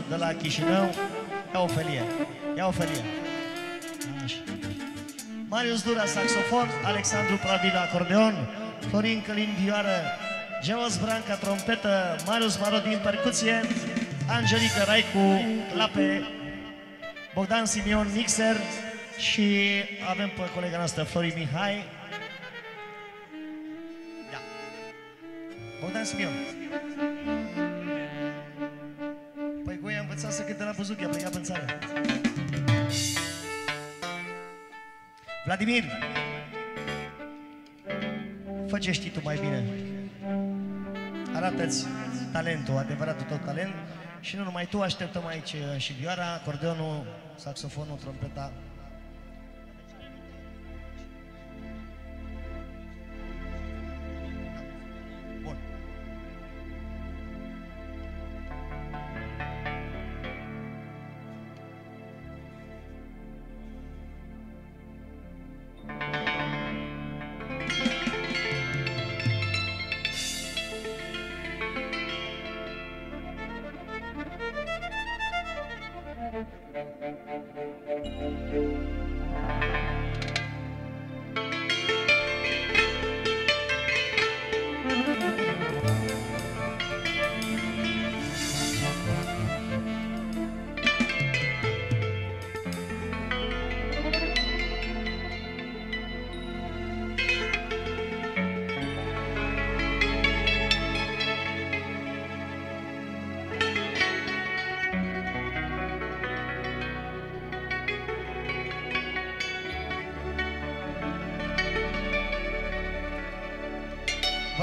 nostru de la Chișinău. Ia o felie, ia o felie. Așa. Marius Dura, saxofon, Alexandru Pravil, acordeon, Florin Călin, vioară, Geos Branca, trompetă, Marius Marodin, percuție, Angelica Raicu, clape, Bogdan Simion, mixer și avem pe colega noastră Florin Mihai. Da. Bogdan Simion. Învățat să cânte la buzuc, a plecat în țară. Vladimir, fă ce știi tu mai bine. Arată-ți talentul, adevăratul tău talent și nu numai tu, așteptăm aici uh, și vioara, acordeonul, saxofonul, trompeta.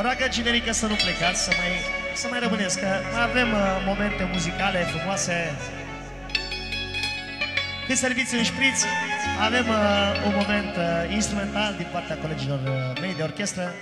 Vă rog, generică, să nu plecați, să mai, să mai rămâneți, că mai avem uh, momente muzicale frumoase. Când serviți un șpriț, avem uh, un moment uh, instrumental din partea colegilor uh, mei de orchestră.